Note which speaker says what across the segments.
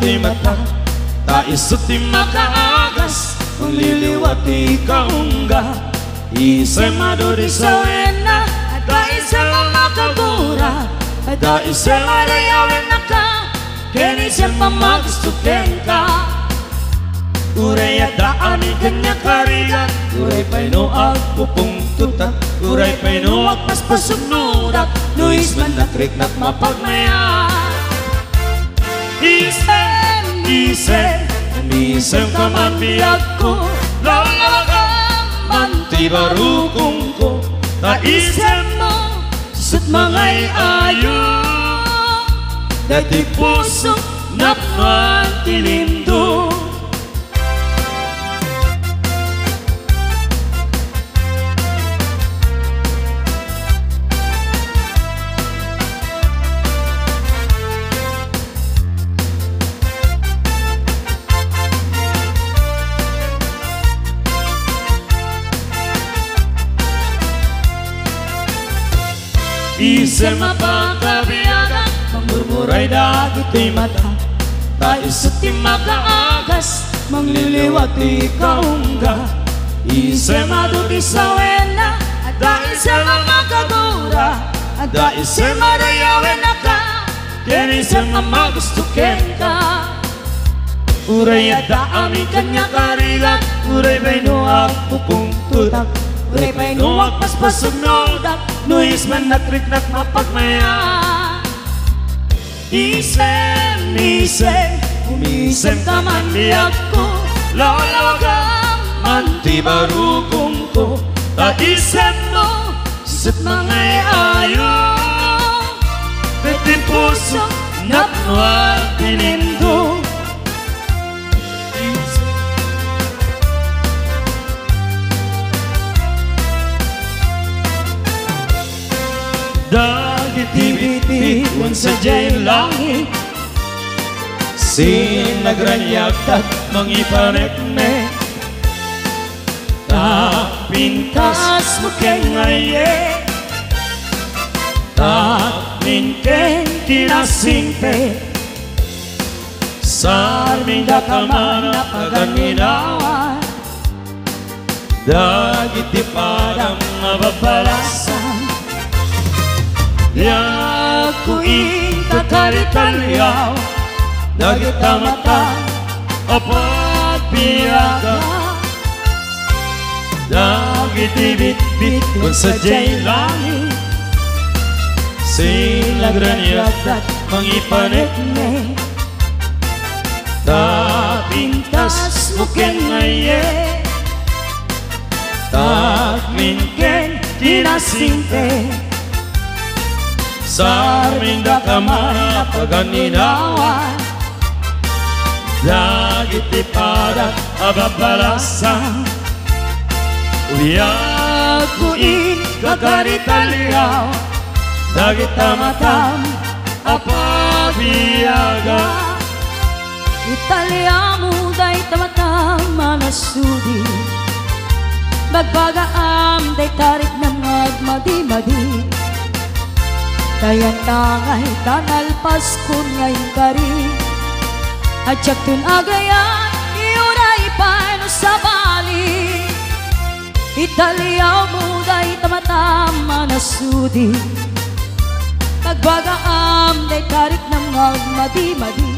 Speaker 1: di mata Taisot di makaagas Kung liliwati kaungga Isay maduri sa wena
Speaker 2: Ada isang makagura
Speaker 1: Da isay marayawin na ka
Speaker 2: Kini siya pamagustukin ka
Speaker 1: Uray at daami kanya karigan Uray pa'y no agpupong tutak Uray pa'y no agpaspasunudak Luis man na krik nak mapagmaya dice Minsan kamatiyak ko Lalagang mantibarukong ko Naisip mo Sa't mangay ayo Dati puso na pantilindong tilindo Isem mapagkabiyaga Mamurmuray dagit di mata. Taisot di makaagas Mangliliwati kaungga Isem aduti sa wena
Speaker 2: Ada isang makagura
Speaker 1: Da isem marayawin na ka Kini isem mamagustukin ka Uray at daami kanya karigat Uray ba'y nuwag pupungtutak Uray ba'y nuwag paspasunodak Nuis man nakrik-nak mapagmaya Isem, isem, umisem ka man diyak ko Lalawagan man ti barukong ko Ta isem sut mangay ayo sadya'y langit. Sinagranyak at mangipanek-nek Tapintas mo kengaye Tapin ken kinasingpe Sarminda kamana paganinawan Dagit di parang mababalasan Yakuin kakaritalyaw Dagit mata Apat piyaga Dagit ibit-bit Kung sadya'y langit Sinagranyak at mangipanek-nek Tapintas mo kengaye Takmin ken kinasinte Sarminda kamara paganinawan Lagi ti para ababalasan Uyakuin kakaritaliyaw Dagi tamatam apabiyaga
Speaker 2: Italia muday tamatang manasudi. Magbagaam day tarik ng magmadi-madi Dayang-dangay tanal paskun ngayong kari At yaktun agayan iunay paano sa bali. Italiaw mo tamatama na sudi. Tagbagaam day karik ng ngagmadi-madi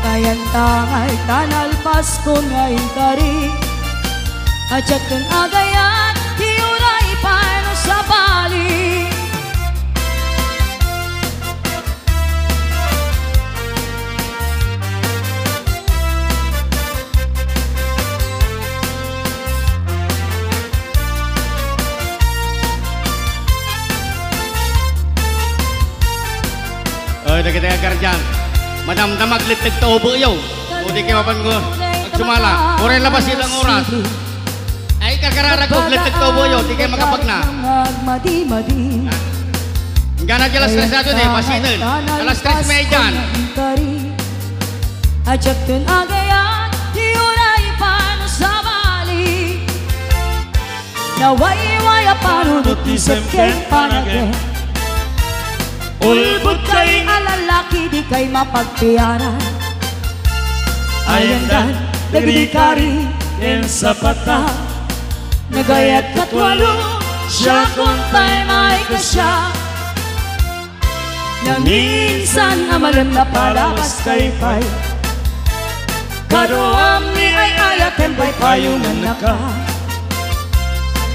Speaker 2: Dayang-dangay tanal paskun ngayong kari At yaktun agayan
Speaker 3: Ay, na kita karjan. Madam damag litig to ubo yo. O di kayo mapan ko. Magsumala. Oray labas ilang oras. Ay, kakarara ko litig to ubo yo. Di kayo.
Speaker 2: Magmadi-madi
Speaker 3: Gana jelas stress na dyan eh. Masinin. Alas stress dyan.
Speaker 2: Ajak tun agayan Diuray paano sa bali Naway-way paano
Speaker 1: Panunot isem ken panage Ulbot kay
Speaker 2: alalaki di kay mapagpiyaran
Speaker 1: Ayandan Nagdikari Yan sa pata.
Speaker 2: Nagayat katwalo Siya kung tayo may kasya. Na minsan amalan na palabas kay pay Karoam ni ay ayaten pay payungan na ka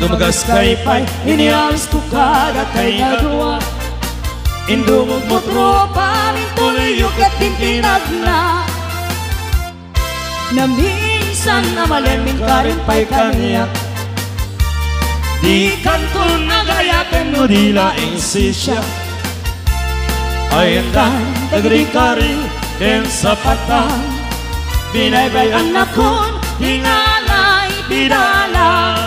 Speaker 1: Dumagas kay pay
Speaker 2: Inialis ko kada kay nagawa
Speaker 1: Indungog mo
Speaker 2: tropa, mintuliyok at tintinag na. Na minsan na malamin ka rin pa'y kaniyak.
Speaker 1: Di kanto nagayakin mo di laing sisya. Ay andan, tagrikari din sa patang. Binaybay anak
Speaker 2: kon, hingalay, pidalay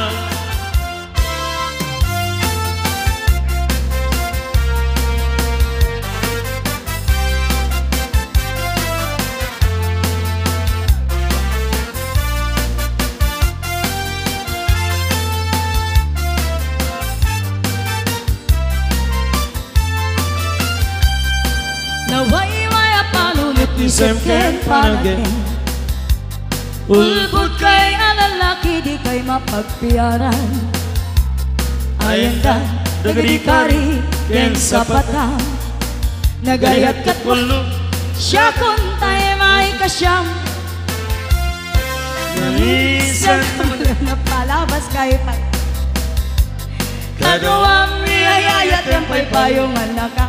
Speaker 2: Semken Panagin Ulbot kay alalaki di kay mapagpiyaran Ayanda, nagdikari, ken sa patang Nagayat kat
Speaker 1: Walo
Speaker 2: siya kung tayo may kasyam.
Speaker 1: Minsan
Speaker 2: na palabas kay pag Kaduang niyayayat yung paypayong anak ka.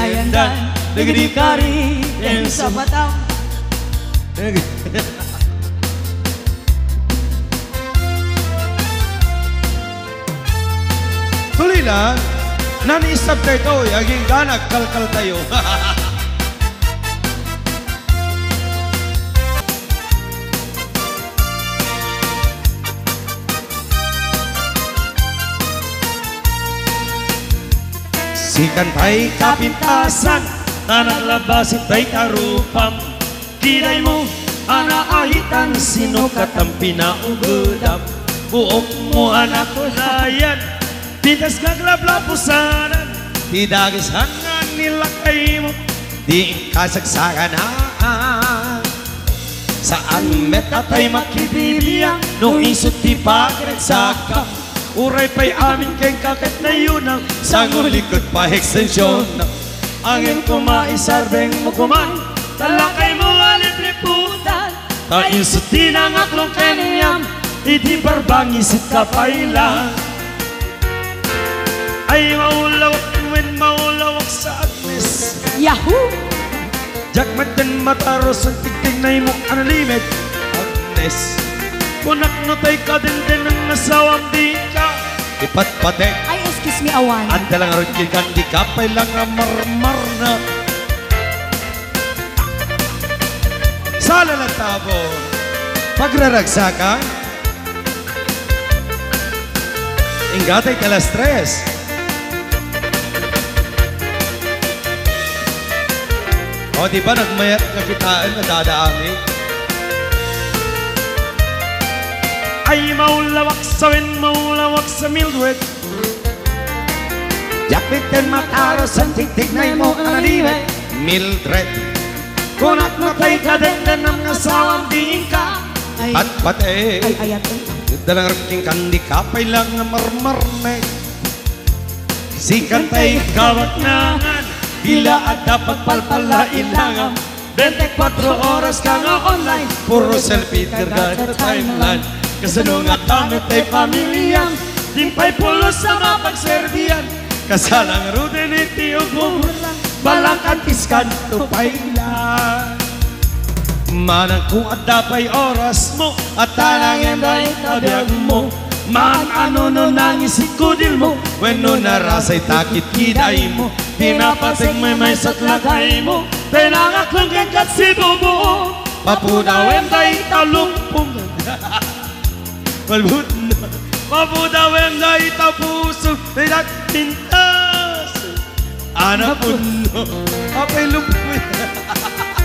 Speaker 2: Ayanda, nagdikari, ken sa patang
Speaker 4: Tuloy lang. Nani-stop tayo ito. Aging ganag, kalkal tayo. Sikan tay
Speaker 1: kapintasan anak labasit ay karupam Kinay mo anaahitan sino katam pinaugodam Buok mo anak layan Tidas kaglablapusanan
Speaker 4: Tidagis hangan nila kay mo. Di kasagsaganaan ah, ah. Saan met
Speaker 1: atay makibilya Nung isot di pagregsaka Uray pa'y amin kayong kakit na
Speaker 4: yun sangulikot pa ekstensyon
Speaker 1: Angin kumai sarbeng mukuman Talakay mo alipriputan Tayo sa tinangak ng kenyam Iti barbang isit kapailan Ay maulawak win maulawak sa agnes.
Speaker 2: Yahoo!
Speaker 1: Jakmat din mataros ang tigting na imong analimet
Speaker 4: Agnes.
Speaker 1: Kunak na tay ka din din ang asawang di ka.
Speaker 4: Ipatpatek
Speaker 2: Excuse me, awan.
Speaker 4: Ang dalang rin kan di kapay lang ang marmar na. Sala lang tabo. Pagraragsakan Ingatay kalas tres. O di ba nagmayat na kitaan na dadaami
Speaker 1: Ay maulawak sa win maulawak sa Mildred Jaklit dan mataros ang tigtig na imo analimit
Speaker 4: Mildred
Speaker 1: Kunak no tay kadenden ng nasawang di ka
Speaker 2: Ay,
Speaker 4: At
Speaker 2: ayat eh.
Speaker 4: Dalang riking kandi kapay lang ang marmar na Sikan tay
Speaker 1: Kawat nangan Bila at dapat palpala ilangan 24 oras ka nga online.
Speaker 4: Puro selfie tirga timeline.
Speaker 1: Kasanong at damit ay pamilyang Timpay pulos sa mapagserbiyan Kasalang ruden iti ugumulan Balangkan piskan tupay lang Manang kung at dapay oras mo At talangin ay tabiyag mo Man ano no nang isikudil mo
Speaker 4: When no narasay takit kiday mo
Speaker 1: Pinapasig may may satlagay mo Pinangak lang kang katsibubo Papudawin tay talumpong
Speaker 4: Walbut
Speaker 1: mabudawem na itapuso Ilat pintas
Speaker 4: Anak puno Apay lupuya